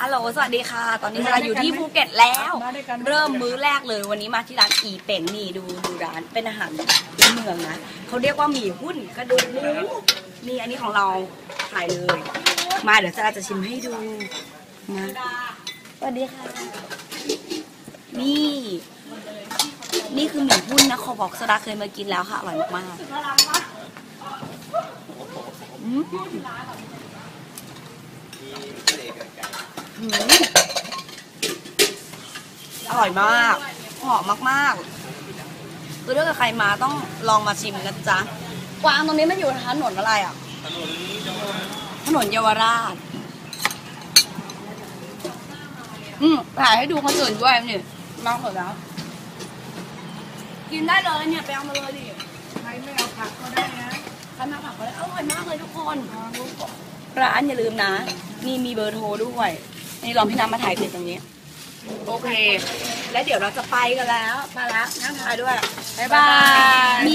ฮัลโหล สวัสดีค่ะ ตอนนี้เราอยู่ที่ภูเก็ตแล้ว เริ่มมื้อแรกเลยวันนี้มาที่ร้านอีเป่งนี่ดูดูร้านเป็นอาหารพื้นเมืองนะเขาเรียกว่าหมี่หุ้นกระดูกหมูนี่อันนี้ของเราถ่ายเลย มาเดี๋ยวจะจะชิมให้ดูมาสวัสดีค่ะ นี่ นี่คือหมี่หุ้นนะขอบอกสดาเคยมากินแล้วค่ะอร่อยมากอืม อร่อยมาก หอมมากๆ คือถ้าเกิดใครมาต้องลองมาชิมนะจ๊ะกวางตรงนี้มันอยู่ถนนอะไรอะ ถนนเยาวราช อืมถ่ายให้ดูคนอื่นด้วยนี่มากหมดแล้ว กินได้เลยเนี่ยไปเอามาเลยดิ ใครไม่เอาผักก็ได้นะใครมาผักก็ได้อร่อยมากเลยทุกคน ร้านอย่าลืมนะ นี่มีเบอร์โทรด้วย นี่ลองพี่น้ำมาถ่ายคลิปตรงนี้ โอเค แล้วเดี๋ยวเราจะไปกันแล้วไปแล้วนั่งถ่ายด้วย บ๊ายบาย มี